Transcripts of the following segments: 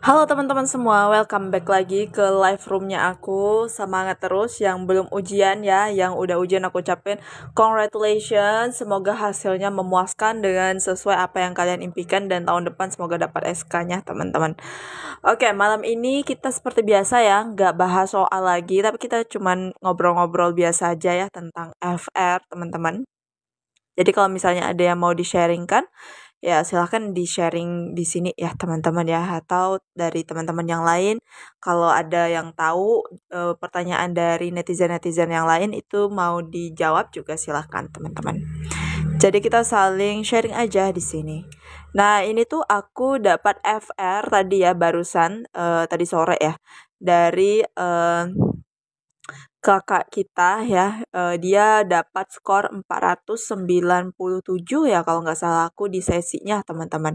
Halo teman-teman semua, welcome back lagi ke live roomnya aku. Semangat terus yang belum ujian ya Yang udah ujian aku ucapin. Congratulations, semoga hasilnya memuaskan Dengan sesuai apa yang kalian impikan Dan tahun depan semoga dapat SK-nya teman-teman. Oke, malam ini kita seperti biasa ya Nggak bahas soal lagi Tapi kita cuman ngobrol-ngobrol biasa aja ya Tentang FR teman-teman. Jadi kalau misalnya ada yang mau di-sharingkan ya silahkan di sharing di sini ya teman-teman ya atau dari teman-teman yang lain. Kalau ada yang tahu e, pertanyaan dari netizen-netizen yang lain itu mau dijawab juga silahkan teman-teman. Jadi kita saling sharing aja di sini. Nah ini tuh aku dapat FR tadi ya barusan e, tadi sore ya dari e, kakak kita ya uh, dia dapat skor 497 ya kalau nggak salah aku di sesinya teman-teman.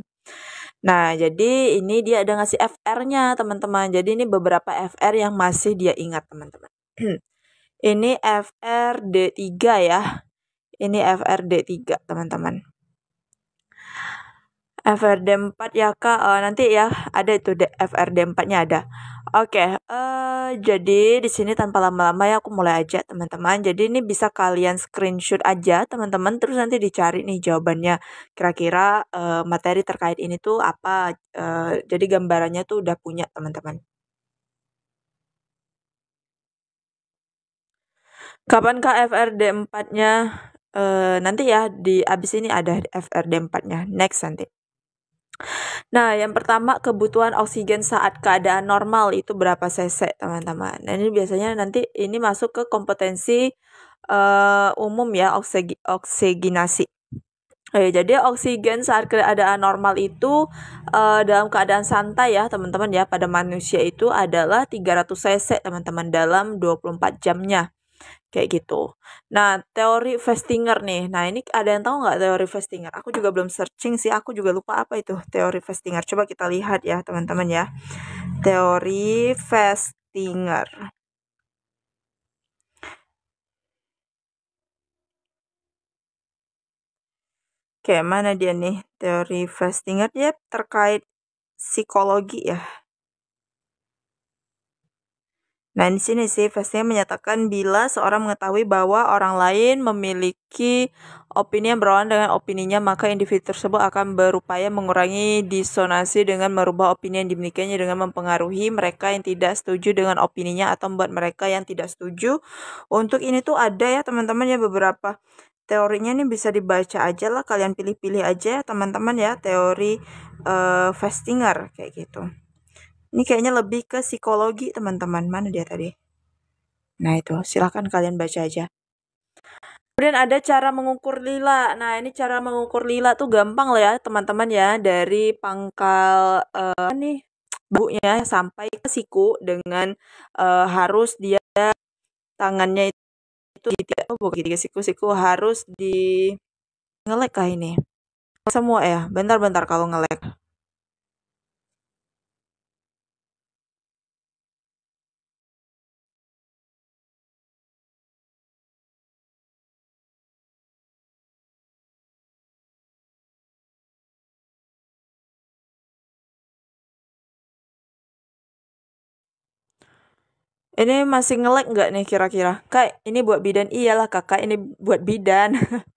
Nah jadi ini dia ada ngasih FR-nya teman-teman. Jadi ini beberapa FR yang masih dia ingat teman-teman. Ini FR D3 ya. Ini FR D3 teman-teman. FRD 4 ya kak. Uh, nanti ya ada itu FRD 4 nya ada Oke, uh, jadi di sini tanpa lama-lama ya aku mulai aja teman-teman. Jadi ini bisa kalian screenshot aja teman-teman, terus nanti dicari nih jawabannya. Kira-kira uh, materi terkait ini tuh apa? Uh, jadi gambarannya tuh udah punya teman-teman. Kapan KFRD 4-nya? Uh, nanti ya di abis ini ada FRD 4-nya. Next nanti. Nah, yang pertama kebutuhan oksigen saat keadaan normal itu berapa cc, teman-teman. Nah, ini biasanya nanti ini masuk ke kompetensi uh, umum ya oksig oksigenasi. Oke, jadi oksigen saat keadaan normal itu uh, dalam keadaan santai ya, teman-teman ya, pada manusia itu adalah 300 cc, teman-teman, dalam 24 jamnya kayak gitu. Nah, teori Festinger nih. Nah, ini ada yang tahu nggak teori Festinger? Aku juga belum searching sih. Aku juga lupa apa itu teori Festinger. Coba kita lihat ya, teman-teman ya. Teori Festinger. Oke, mana dia nih? Teori Festinger dia terkait psikologi ya. Nah, di sini sih Festinger menyatakan bila seorang mengetahui bahwa orang lain memiliki opini yang berlawanan dengan opininya, maka individu tersebut akan berupaya mengurangi disonansi dengan merubah opini yang dimilikinya dengan mempengaruhi mereka yang tidak setuju dengan opininya atau membuat mereka yang tidak setuju. Untuk ini tuh ada ya teman-teman ya beberapa teorinya ini bisa dibaca aja lah kalian pilih-pilih aja ya teman-teman ya teori uh, Festinger kayak gitu. Ini kayaknya lebih ke psikologi teman-teman. Mana dia tadi? Nah itu, silahkan kalian baca aja. Kemudian ada cara mengukur lila. Nah ini cara mengukur lila tuh gampang lah ya teman-teman ya. Dari pangkal uh, nih bukunya sampai ke siku dengan uh, harus dia tangannya itu di tiga oh, bukan tiga siku-siku harus di ngelek kah ini semua ya bentar-bentar kalau ngelek Ini masih ngelek nggak nih kira-kira? Kak, ini buat bidan. Iyalah kakak, ini buat bidan.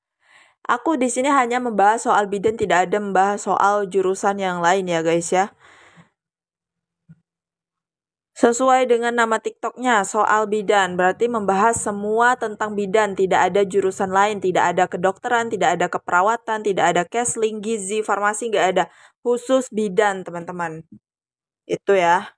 Aku di sini hanya membahas soal bidan, tidak ada membahas soal jurusan yang lain ya guys ya. Sesuai dengan nama TikToknya, soal bidan, berarti membahas semua tentang bidan, tidak ada jurusan lain, tidak ada kedokteran, tidak ada keperawatan, tidak ada casling, gizi, farmasi, nggak ada. Khusus bidan, teman-teman. Itu ya.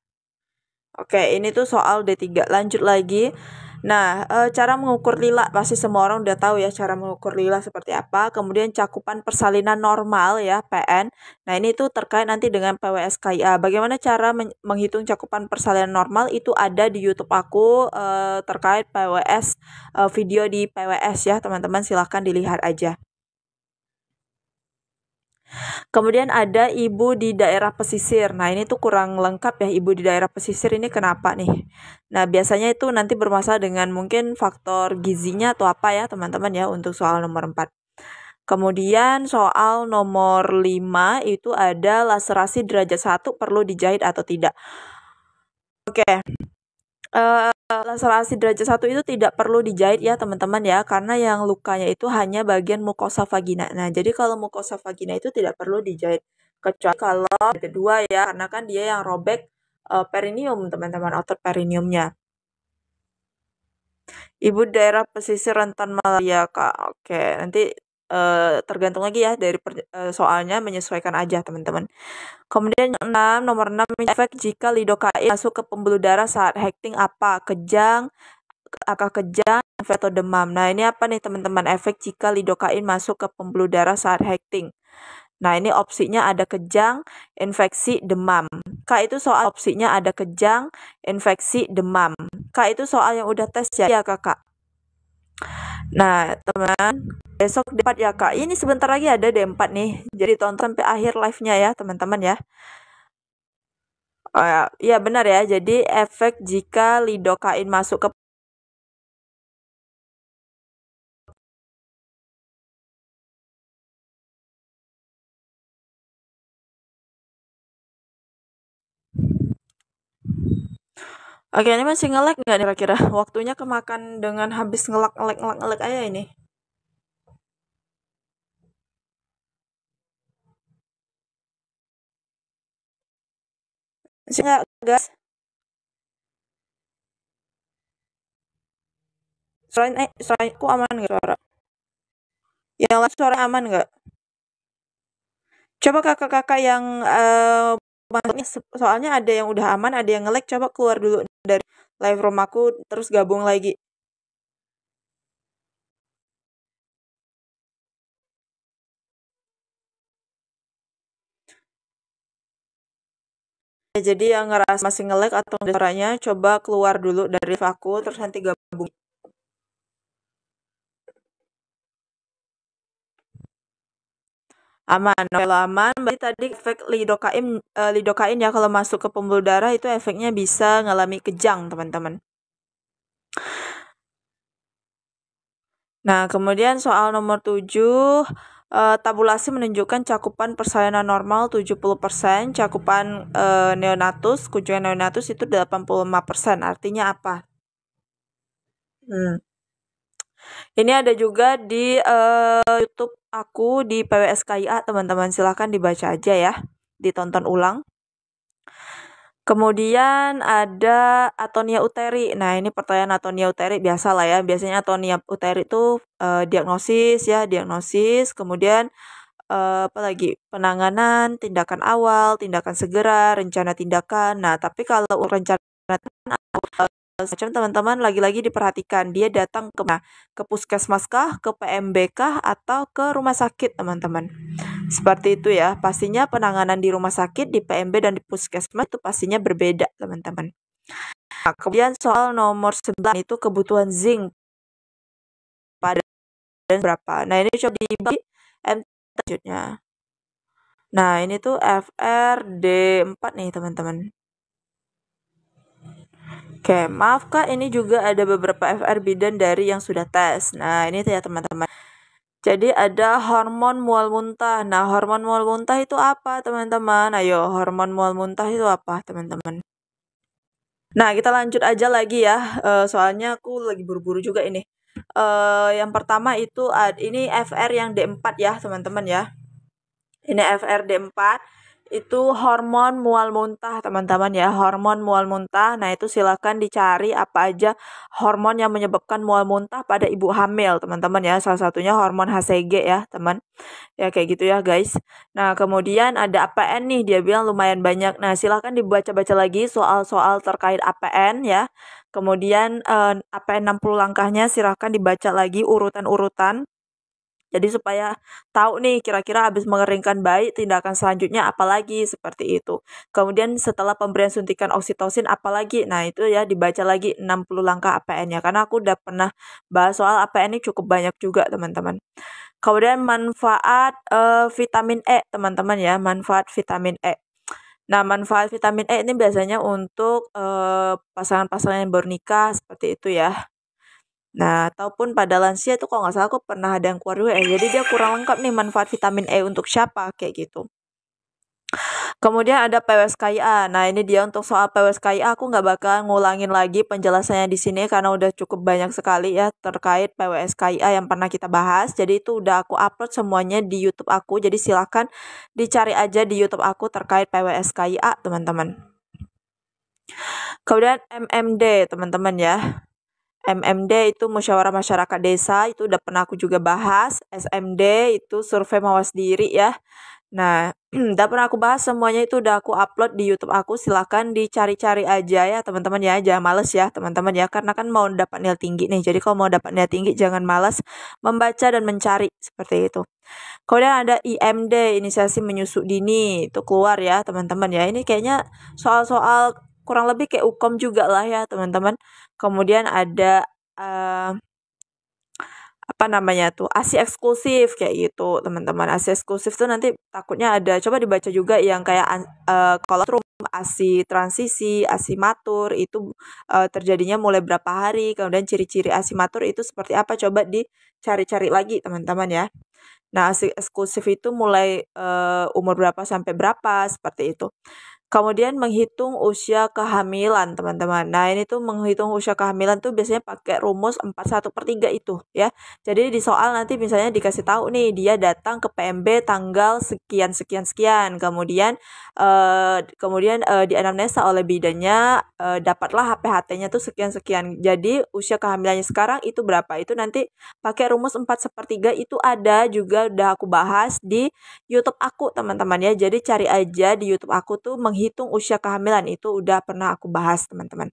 Oke, ini tuh soal D3. Lanjut lagi. Nah, e, cara mengukur lila pasti semua orang udah tahu ya cara mengukur lila seperti apa. Kemudian cakupan persalinan normal ya, PN. Nah, ini tuh terkait nanti dengan PWSKIA. Bagaimana cara menghitung cakupan persalinan normal itu ada di YouTube aku e, terkait PWS e, video di PWS ya, teman-teman silahkan dilihat aja. Kemudian ada ibu di daerah pesisir. Nah, ini tuh kurang lengkap ya ibu di daerah pesisir ini kenapa nih? Nah, biasanya itu nanti bermasalah dengan mungkin faktor gizinya atau apa ya, teman-teman ya untuk soal nomor 4. Kemudian soal nomor 5 itu ada laserasi derajat 1 perlu dijahit atau tidak. Oke. Okay. Uh, laserasi derajat 1 itu tidak perlu dijahit ya teman-teman ya karena yang lukanya itu hanya bagian mukosa vagina. Nah, jadi kalau mukosa vagina itu tidak perlu dijahit kecuali kalau kedua ya karena kan dia yang robek uh, perineum teman-teman otot perineumnya. Ibu daerah pesisir rentan malaria kak. Oke nanti uh, tergantung lagi ya dari per, uh, soalnya menyesuaikan aja teman-teman. Kemudian 6 nomor 6 efek jika lidokain masuk ke pembuluh darah saat hekting apa? Kejang, apakah kejang, atau demam. Nah, ini apa nih teman-teman? Efek jika lidokain masuk ke pembuluh darah saat hekting. Nah, ini opsinya ada kejang, infeksi, demam. Kak itu soal opsinya ada kejang, infeksi, demam. Kak itu soal yang udah tes ya, ya kakak. Nah, teman, besok D4 ya Kak. Ini sebentar lagi ada D4 nih. Jadi tonton sampai akhir live-nya ya, teman-teman ya. Oh ya, ya benar ya. Jadi efek jika lidokain masuk ke Oke, ini masih ngelek nggak nih kira-kira? Waktunya kemakan dengan habis ngelak ngelek ngelak ngelek aja ini. Masih nggak, guys? Selain eh, selain aku aman nggak suara? Yang lain suara aman nggak? Coba kakak-kakak yang uh, soalnya ada yang udah aman, ada yang ngelek. Coba keluar dulu dari live room aku, terus gabung lagi. Jadi yang ngerasa masih ngelek atau suaranya, coba keluar dulu dari aku, terus nanti gabung. Aman kalau aman berarti tadi efek lidokain uh, lidokain ya kalau masuk ke pembuluh darah itu efeknya bisa ngalami kejang teman-teman nah kemudian soal nomor 7 uh, eh, tabulasi menunjukkan cakupan persalinan normal 70%, cakupan uh, neonatus, kunjungan neonatus itu 85%. Artinya apa? Hmm. Ini ada juga di uh, YouTube aku di PWSKIA, teman-teman. Silahkan dibaca aja ya, ditonton ulang. Kemudian ada atonia uteri. Nah, ini pertanyaan atonia uteri biasa lah ya. Biasanya atonia uteri itu uh, diagnosis ya, diagnosis. Kemudian uh, apa lagi? Penanganan, tindakan awal, tindakan segera, rencana tindakan. Nah, tapi kalau rencana macam teman-teman lagi-lagi diperhatikan dia datang ke mana? Ke puskesmas kah, ke PMB kah, atau ke rumah sakit teman-teman. Seperti itu ya. Pastinya penanganan di rumah sakit, di PMB dan di puskesmas itu pastinya berbeda teman-teman. Nah, kemudian soal nomor 9 itu kebutuhan zinc pada berapa. Nah ini coba dibagi M selanjutnya. Nah ini tuh FRD4 nih teman-teman. Oke, maaf kak, ini juga ada beberapa FR bidan dari yang sudah tes. Nah, ini ya teman-teman. Jadi ada hormon mual muntah. Nah, hormon mual muntah itu apa teman-teman? Ayo, hormon mual muntah itu apa teman-teman? Nah, kita lanjut aja lagi ya. Uh, soalnya aku lagi buru-buru juga ini. Uh, yang pertama itu ini FR yang D4 ya teman-teman ya. Ini FR D4 itu hormon mual muntah teman-teman ya. Hormon mual muntah. Nah itu silahkan dicari apa aja hormon yang menyebabkan mual muntah pada ibu hamil teman-teman ya. Salah satunya hormon HCG ya teman. Ya kayak gitu ya guys. Nah kemudian ada APN nih. Dia bilang lumayan banyak. Nah silahkan dibaca-baca lagi soal-soal terkait APN ya. Kemudian eh, APN 60 langkahnya silahkan dibaca lagi urutan-urutan jadi supaya tahu nih kira-kira habis mengeringkan bayi tindakan selanjutnya apalagi seperti itu. Kemudian setelah pemberian suntikan oksitosin apalagi. Nah, itu ya dibaca lagi 60 langkah APN ya karena aku udah pernah bahas soal APN ini cukup banyak juga, teman-teman. Kemudian manfaat uh, vitamin E, teman-teman ya, manfaat vitamin E. Nah, manfaat vitamin E ini biasanya untuk pasangan pasangan-pasangan yang baru nikah seperti itu ya. Nah, ataupun pada lansia itu kalau nggak salah aku pernah ada yang keluar juga ya. Jadi dia kurang lengkap nih manfaat vitamin E untuk siapa kayak gitu. Kemudian ada PWSKIA. Nah, ini dia untuk soal PWSKIA aku nggak bakal ngulangin lagi penjelasannya di sini karena udah cukup banyak sekali ya terkait PWSKIA yang pernah kita bahas. Jadi itu udah aku upload semuanya di YouTube aku. Jadi silahkan dicari aja di YouTube aku terkait PWSKIA, teman-teman. Kemudian MMD, teman-teman ya. MMD itu musyawarah masyarakat desa itu udah pernah aku juga bahas. SMD itu survei mawas diri ya. Nah udah pernah aku bahas semuanya itu udah aku upload di YouTube aku. Silahkan dicari-cari aja ya teman-teman ya. Jangan males ya teman-teman ya. Karena kan mau dapat nilai tinggi nih. Jadi kalau mau dapat nilai tinggi jangan males membaca dan mencari. Seperti itu. Kemudian ada IMD inisiasi menyusuk dini. Itu keluar ya teman-teman ya. Ini kayaknya soal-soal kurang lebih kayak ukom juga lah ya teman-teman. Kemudian ada uh, apa namanya tuh ASI eksklusif kayak gitu teman-teman. ASI eksklusif tuh nanti takutnya ada coba dibaca juga yang kayak uh, kolotrum ASI transisi ASI matur itu uh, terjadinya mulai berapa hari kemudian ciri-ciri ASI matur itu seperti apa coba dicari-cari lagi teman-teman ya. Nah, ASI eksklusif itu mulai uh, umur berapa sampai berapa seperti itu. Kemudian menghitung usia kehamilan, teman-teman. Nah, ini tuh menghitung usia kehamilan tuh biasanya pakai rumus 4 1 per 3 itu, ya. Jadi di soal nanti misalnya dikasih tahu nih, dia datang ke PMB tanggal sekian, sekian, sekian. Kemudian, uh, kemudian uh, di anamnesa oleh bidannya, uh, dapatlah HPHT-nya tuh sekian, sekian. Jadi usia kehamilannya sekarang itu berapa? Itu nanti pakai rumus 4 sepertiga itu ada juga udah aku bahas di YouTube aku, teman-teman ya. Jadi cari aja di YouTube aku tuh menghitung menghitung usia kehamilan itu udah pernah aku bahas teman-teman.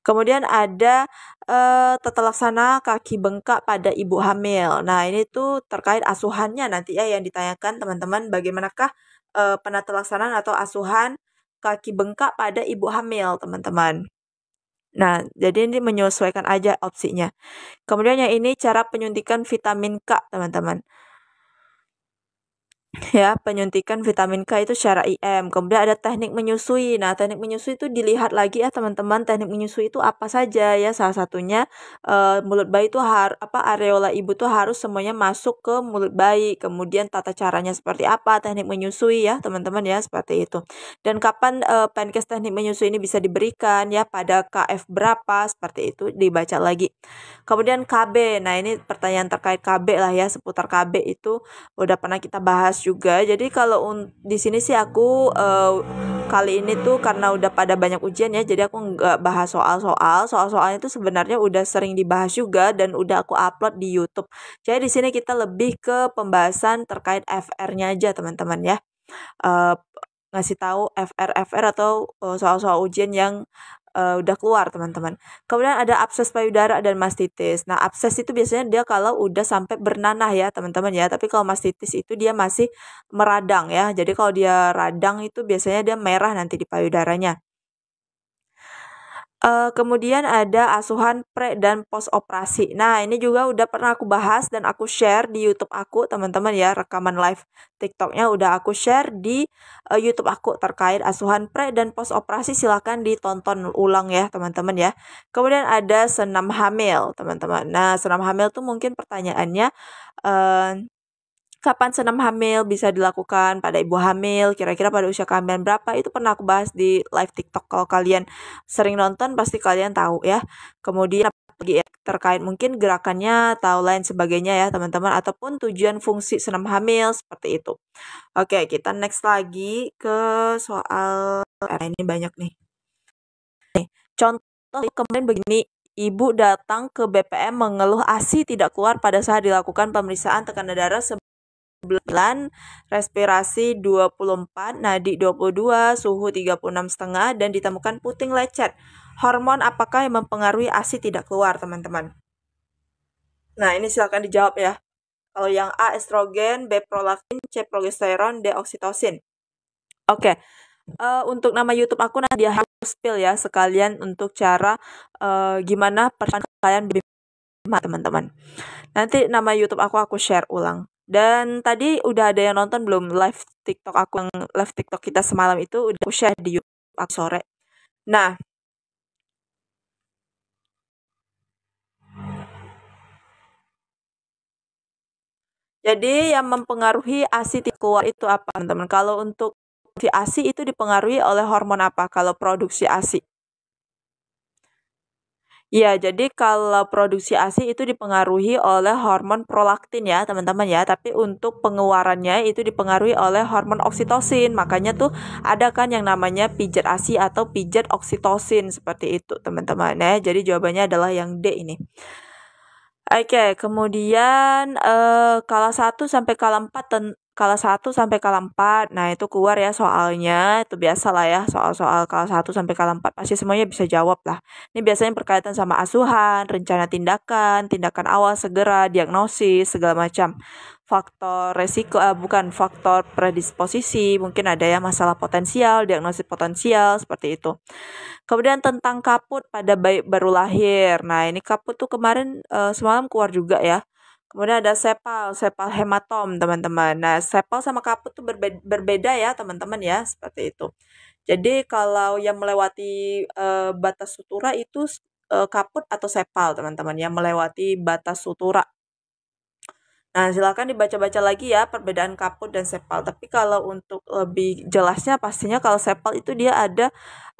Kemudian ada uh, tata laksana kaki bengkak pada ibu hamil. Nah ini tuh terkait asuhannya nanti ya yang ditanyakan teman-teman bagaimanakah uh, penata laksanaan atau asuhan kaki bengkak pada ibu hamil teman-teman. Nah, jadi ini menyesuaikan aja opsinya. Kemudian yang ini cara penyuntikan vitamin K, teman-teman ya penyuntikan vitamin K itu secara IM kemudian ada teknik menyusui. Nah teknik menyusui itu dilihat lagi ya teman-teman teknik menyusui itu apa saja ya. Salah satunya e, mulut bayi itu har apa areola ibu tuh harus semuanya masuk ke mulut bayi. Kemudian tata caranya seperti apa teknik menyusui ya teman-teman ya seperti itu. Dan kapan pankes teknik menyusui ini bisa diberikan ya pada KF berapa seperti itu dibaca lagi. Kemudian KB nah ini pertanyaan terkait KB lah ya seputar KB itu udah pernah kita bahas juga. Jadi kalau di sini sih aku uh, kali ini tuh karena udah pada banyak ujian ya, jadi aku nggak bahas soal-soal. Soal-soalnya itu sebenarnya udah sering dibahas juga dan udah aku upload di YouTube. Jadi di sini kita lebih ke pembahasan terkait FR-nya aja teman-teman ya. Uh, ngasih tahu FR FR atau eh, soal-soal ujian yang uh, udah keluar teman-teman. Kemudian ada abses payudara dan mastitis. Nah abses itu biasanya dia kalau udah sampai bernanah ya teman-teman ya. Tapi kalau mastitis itu dia masih meradang ya. Jadi kalau dia radang itu biasanya dia merah nanti di payudaranya. Uh, kemudian ada asuhan pre dan post operasi. Nah, ini juga udah pernah aku bahas dan aku share di YouTube aku, teman-teman ya, rekaman live TikToknya udah aku share di uh, YouTube aku terkait asuhan pre dan post operasi. Silahkan ditonton ulang ya, teman-teman ya. Kemudian ada senam hamil, teman-teman. Nah, senam hamil tuh mungkin pertanyaannya uh, kapan senam hamil bisa dilakukan pada ibu hamil, kira-kira pada usia kehamilan berapa, itu pernah aku bahas di live TikTok. Kalau kalian sering nonton pasti kalian tahu ya. Kemudian lagi ya, terkait mungkin gerakannya atau lain sebagainya ya teman-teman ataupun tujuan fungsi senam hamil seperti itu. Oke, kita next lagi ke soal eh, ini banyak nih. Nih, contoh kemudian begini, Ibu datang ke BPM mengeluh ASI tidak keluar pada saat dilakukan pemeriksaan tekanan darah bulan, respirasi 24, nadi 22, suhu 36,5 dan ditemukan puting lecet. Hormon apakah yang mempengaruhi ASI tidak keluar, teman-teman? Nah, ini silakan dijawab ya. Kalau yang A estrogen, B prolaktin, C progesteron, D oksitosin. Oke. Okay. Uh, eh, untuk nama YouTube aku nanti dia harus spill ya sekalian untuk cara uh, gimana perasaan kalian teman-teman. Nanti nama YouTube aku aku share ulang. Dan tadi udah ada yang nonton belum live TikTok aku yang live TikTok kita semalam itu udah aku share di YouTube aku sore. Nah, Jadi yang mempengaruhi ASI keluar itu apa, teman-teman? Kalau untuk di ASI itu dipengaruhi oleh hormon apa? Kalau produksi ASI Ya, jadi kalau produksi ASI itu dipengaruhi oleh hormon prolaktin ya, teman-teman ya. Tapi untuk pengeluarannya itu dipengaruhi oleh hormon oksitosin. Makanya tuh ada kan yang namanya pijat ASI atau pijat oksitosin seperti itu, teman-teman ya. Jadi jawabannya adalah yang D ini. Oke, kemudian eh, kala 1 sampai kala 4 kala 1 sampai kala 4. Nah, itu keluar ya soalnya. Itu biasa lah ya, soal-soal kala 1 sampai kala 4 pasti semuanya bisa jawab lah. Ini biasanya berkaitan sama asuhan, rencana tindakan, tindakan awal segera, diagnosis, segala macam faktor resiko uh, bukan faktor predisposisi mungkin ada ya masalah potensial diagnosis potensial seperti itu kemudian tentang kaput pada bayi baru lahir nah ini kaput tuh kemarin uh, semalam keluar juga ya Kemudian ada sepal, sepal hematom, teman-teman. Nah, sepal sama kaput tuh berbeda, berbeda ya, teman-teman ya, seperti itu. Jadi kalau yang melewati uh, batas sutura itu uh, kaput atau sepal, teman-teman, yang melewati batas sutura. Nah, silakan dibaca-baca lagi ya perbedaan kaput dan sepal. Tapi kalau untuk lebih jelasnya pastinya kalau sepal itu dia ada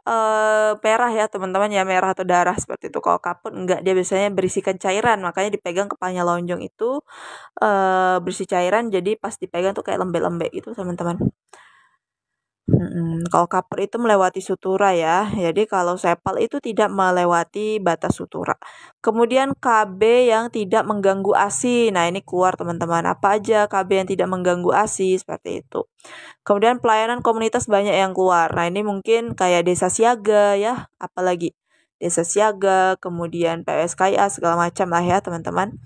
uh, merah ya teman-teman ya merah atau darah seperti itu. Kalau kaput enggak dia biasanya berisikan cairan makanya dipegang kepalanya lonjong itu uh, berisi cairan jadi pas dipegang tuh kayak lembek-lembek gitu teman-teman. Hmm, kalau kapur itu melewati sutura ya. Jadi kalau sepal itu tidak melewati batas sutura. Kemudian KB yang tidak mengganggu ASI. Nah, ini keluar teman-teman. Apa aja KB yang tidak mengganggu ASI seperti itu. Kemudian pelayanan komunitas banyak yang keluar. Nah, ini mungkin kayak desa siaga ya, apalagi desa siaga, kemudian PSKIA segala macam lah ya, teman-teman.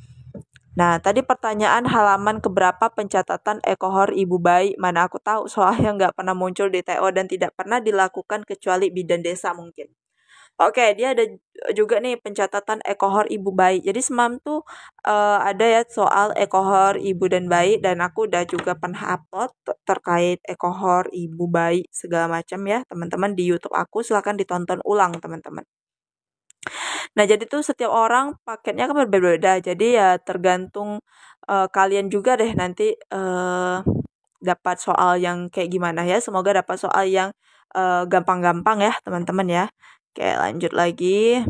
Nah, tadi pertanyaan halaman keberapa pencatatan ekohor ibu bayi, mana aku tahu soalnya nggak pernah muncul di TO dan tidak pernah dilakukan kecuali bidan desa mungkin. Oke, dia ada juga nih pencatatan ekohor ibu bayi. Jadi semalam tuh uh, ada ya soal ekohor ibu dan bayi dan aku udah juga pernah upload terkait ekohor ibu bayi segala macam ya teman-teman di YouTube aku silahkan ditonton ulang teman-teman. Nah, jadi tuh setiap orang paketnya kan berbeda-beda. Jadi ya tergantung uh, kalian juga deh nanti uh, dapat soal yang kayak gimana ya. Semoga dapat soal yang gampang-gampang uh, ya, teman-teman ya. Oke, lanjut lagi.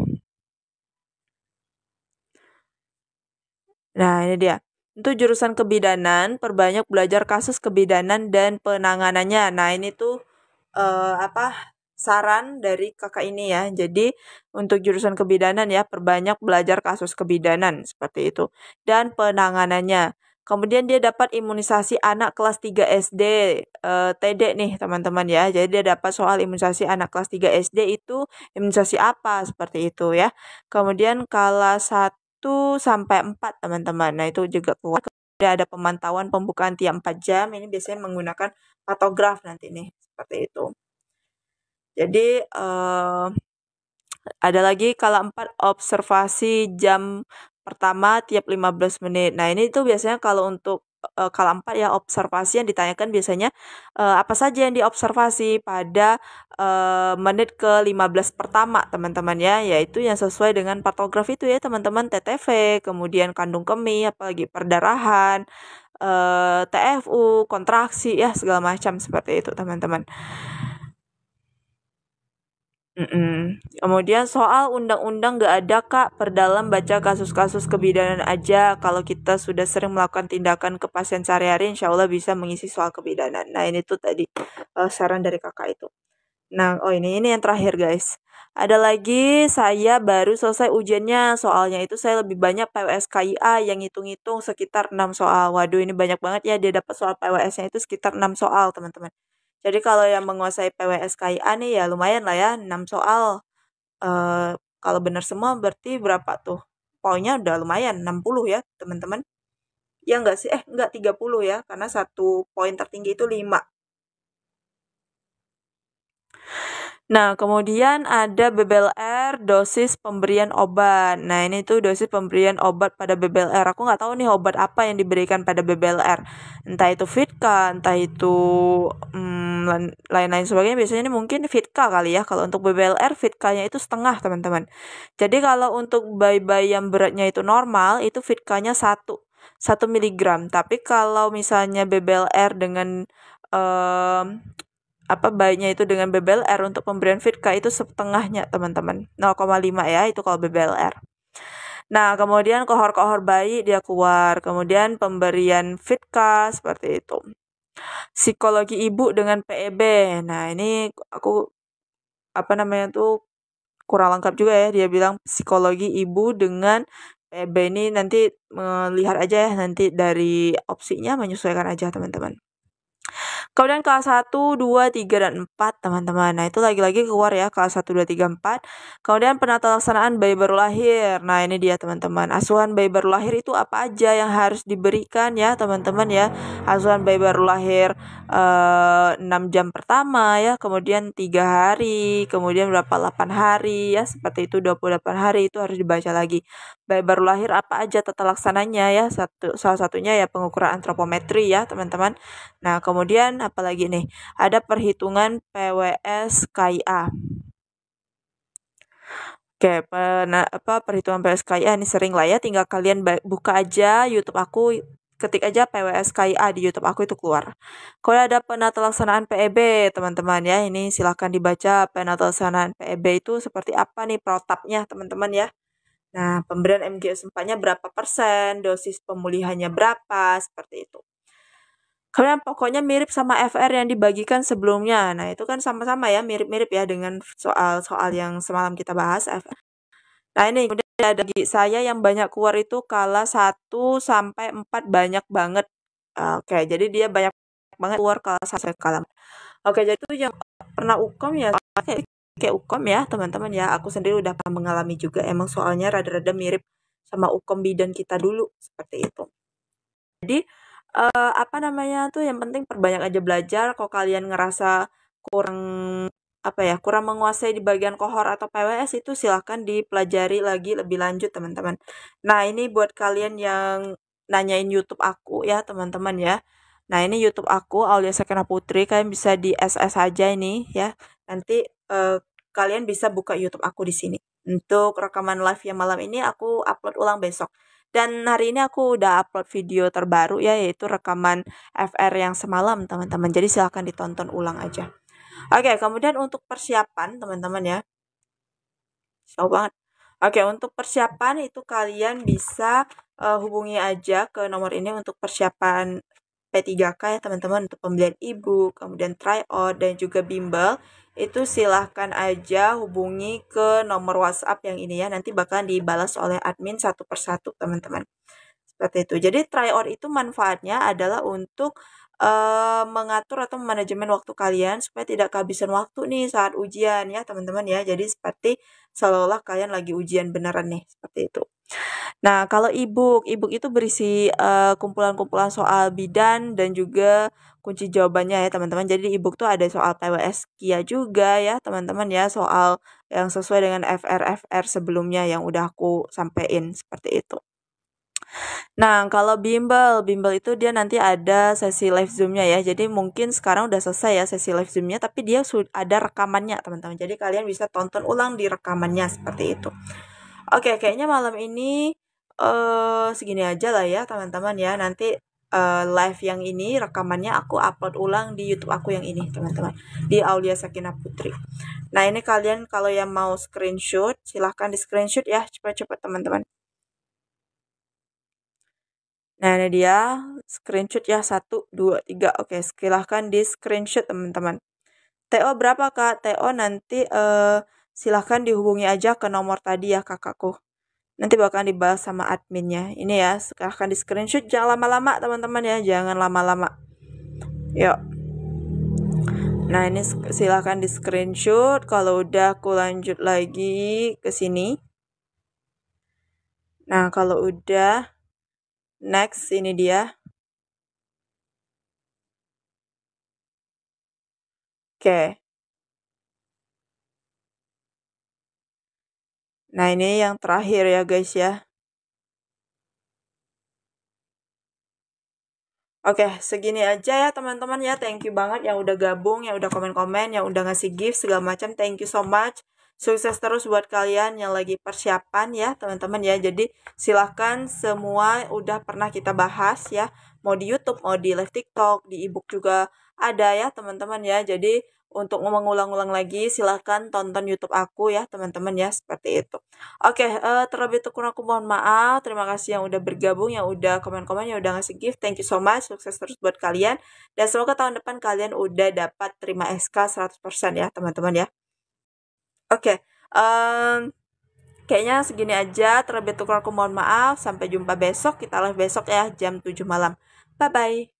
Nah, ini dia. Untuk jurusan kebidanan, perbanyak belajar kasus kebidanan dan penanganannya. Nah, ini tuh uh, apa saran dari kakak ini ya. Jadi untuk jurusan kebidanan ya, perbanyak belajar kasus kebidanan seperti itu. Dan penanganannya. Kemudian dia dapat imunisasi anak kelas 3 SD eh, TD nih teman-teman ya. Jadi dia dapat soal imunisasi anak kelas 3 SD itu imunisasi apa seperti itu ya. Kemudian kelas 1 sampai 4 teman-teman. Nah, itu juga keluar Kemudian ada pemantauan pembukaan tiap 4 jam. Ini biasanya menggunakan patograf nanti nih seperti itu. Jadi uh, ada lagi kalau empat observasi jam pertama tiap 15 menit. Nah, ini tuh biasanya kalau untuk uh, kala 4 ya observasi yang ditanyakan biasanya uh, apa saja yang diobservasi pada uh, menit ke-15 pertama teman-teman ya yaitu yang sesuai dengan patograf itu ya teman-teman TTV kemudian kandung kemih apalagi perdarahan uh, TFU kontraksi ya segala macam seperti itu teman-teman Mhm. Kemudian soal undang-undang gak ada kak perdalam baca kasus-kasus kebidanan aja kalau kita sudah sering melakukan tindakan ke pasien sehari-hari insya Allah bisa mengisi soal kebidanan. Nah ini tuh tadi uh, saran dari kakak itu. Nah oh ini ini yang terakhir guys. Ada lagi saya baru selesai ujiannya soalnya itu saya lebih banyak PWS KIA yang hitung-hitung sekitar 6 soal. Waduh ini banyak banget ya dia dapat soal PWS-nya itu sekitar 6 soal teman-teman. Jadi kalau yang menguasai PWSKIA nih ya lumayan lah ya 6 soal. Uh, kalau benar semua berarti berapa tuh? Poinnya udah lumayan 60 ya, teman-teman. Ya enggak sih? Eh, enggak 30 ya, karena satu poin tertinggi itu 5. Nah, kemudian ada BBLR dosis pemberian obat. Nah, ini tuh dosis pemberian obat pada BBLR. Aku nggak tahu nih obat apa yang diberikan pada BBLR. Entah itu Fitka, entah itu hmm, lain-lain sebagainya. Biasanya ini mungkin Fitka kali ya. Kalau untuk BBLR, Fitkanya itu setengah, teman-teman. Jadi kalau untuk bayi-bayi yang beratnya itu normal, itu Fitkanya satu. 1 mg. Tapi kalau misalnya BBLR dengan um, apa baiknya itu dengan BBLR untuk pemberian Fitka itu setengahnya teman-teman. 0,5 ya itu kalau BBLR nah kemudian kohor-kohor bayi dia keluar. Kemudian pemberian Fitka seperti itu. Psikologi ibu dengan PEB nah ini aku apa namanya tuh kurang lengkap juga ya. Dia bilang psikologi ibu dengan PEB ini nanti melihat aja ya nanti dari opsinya menyesuaikan aja teman-teman Kemudian kelas 1, 2, 3, dan 4 teman-teman. Nah itu lagi-lagi keluar ya kelas 1, 2, 3, 4. Kemudian penata laksanaan bayi baru lahir. Nah ini dia teman-teman. Asuhan bayi baru lahir itu apa aja yang harus diberikan ya teman-teman ya. Asuhan bayi baru lahir uh, eh, 6 jam pertama ya. Kemudian 3 hari. Kemudian berapa 8 hari ya. Seperti itu 28 hari itu harus dibaca lagi. Bayi baru lahir apa aja tata laksananya ya. Satu, salah satunya ya pengukuran antropometri ya teman-teman. Nah kemudian apalagi nih ada perhitungan PWS KIA Oke, pena, apa perhitungan PWS KIA ini sering lah ya, tinggal kalian buka aja YouTube aku, ketik aja PWS KIA di YouTube aku itu keluar. Kalau ada penata laksanaan PEB, teman-teman ya, ini silahkan dibaca penata laksanaan PEB itu seperti apa nih protapnya, teman-teman ya. Nah, pemberian MGS 4-nya berapa persen, dosis pemulihannya berapa, seperti itu. Kemudian pokoknya mirip sama FR yang dibagikan sebelumnya. Nah, itu kan sama-sama ya, mirip-mirip ya dengan soal-soal yang semalam kita bahas FR. Nah, ini kemudian ada saya yang banyak keluar itu kala 1 sampai 4 banyak banget. Oke, jadi dia banyak banget keluar kala 1 sampai kala. Oke, jadi itu yang pernah ukom ya kayak ukom ya, teman-teman ya. Aku sendiri udah pernah mengalami juga emang soalnya rada-rada mirip sama ukom bidan kita dulu seperti itu. Jadi uh, apa namanya tuh, yang penting perbanyak aja belajar, kalau kalian ngerasa kurang, apa ya, kurang menguasai di bagian kohor atau PWS itu silahkan dipelajari lagi lebih lanjut teman-teman. Nah ini buat kalian yang nanyain YouTube aku ya teman-teman ya. Nah ini YouTube aku Aulia Sakina Putri, kalian bisa di SS aja ini ya. Nanti, uh, kalian bisa buka YouTube aku di sini. Untuk rekaman live yang malam ini aku upload ulang besok. Dan hari ini aku udah upload video terbaru ya yaitu rekaman FR yang semalam teman-teman. Jadi silahkan ditonton ulang aja. Oke, kemudian untuk persiapan teman-teman ya. Jauh banget. Oke, untuk persiapan itu kalian bisa uh, hubungi aja ke nomor ini untuk persiapan P3K ya teman-teman untuk pembelian ibu, kemudian tryout dan juga bimbel itu silahkan aja hubungi ke nomor WhatsApp yang ini ya. Nanti bakalan dibalas oleh admin satu persatu teman-teman. Seperti itu. Jadi tryout itu manfaatnya adalah untuk uh, mengatur atau manajemen waktu kalian supaya tidak kehabisan waktu nih saat ujian ya teman-teman ya. Jadi seperti seolah-olah kalian lagi ujian beneran nih seperti itu. Nah, kalau e-book, e-book itu berisi kumpulan kumpulan-kumpulan soal bidan dan juga kunci jawabannya ya teman-teman. Jadi e-book tuh ada soal PWS Kia juga ya teman-teman ya, soal yang sesuai dengan FR-FR sebelumnya yang udah aku sampein seperti itu. Nah, kalau bimbel, bimbel itu dia nanti ada sesi live zoomnya ya. Jadi mungkin sekarang udah selesai ya sesi live zoomnya, tapi dia sudah ada rekamannya teman-teman. Jadi kalian bisa tonton ulang di rekamannya seperti itu. Oke, kayaknya malam ini uh, segini aja lah ya teman-teman ya. Nanti uh, live yang ini rekamannya aku upload ulang di YouTube aku yang ini teman-teman di Aulia Sakina Putri. Nah ini kalian kalau yang mau screenshot silahkan di screenshot ya cepat-cepat teman-teman. Nah ini dia. Screenshot ya. Satu dua tiga. Oke silahkan di screenshot teman-teman. TO berapa kak? TO nanti uh, silahkan dihubungi aja ke nomor tadi ya kakakku. Nanti bakalan dibahas sama adminnya. Ini ya silahkan di screenshot jangan lama-lama teman-teman ya. Jangan lama-lama. Yuk. Nah ini silahkan di screenshot kalau udah aku lanjut lagi ke sini. Nah kalau udah next ini dia oke. Nah, ini yang terakhir ya, guys ya. Oke, segini aja ya teman-teman ya. Thank you banget yang udah gabung, yang udah komen-komen, yang udah ngasih gift segala macam. Thank you so much. Sukses terus buat kalian yang lagi persiapan ya teman-teman ya. Jadi silahkan semua udah pernah kita bahas ya. Mau di YouTube mau di live TikTok di ebook juga ada ya teman-teman ya. Jadi untuk mengulang-ulang lagi silahkan tonton YouTube aku ya teman-teman ya seperti itu. Oke uh, terlebih kurang aku mohon maaf. Terima kasih yang udah bergabung yang udah komen-komen yang udah ngasih gift. Thank you so much. Sukses terus buat kalian. Dan semoga tahun depan kalian udah dapat terima SK 100% ya teman-teman ya oke um, kayaknya segini aja. Terlebih kurang aku mohon maaf. Sampai jumpa besok. Kita live besok ya jam 7 malam. Bye bye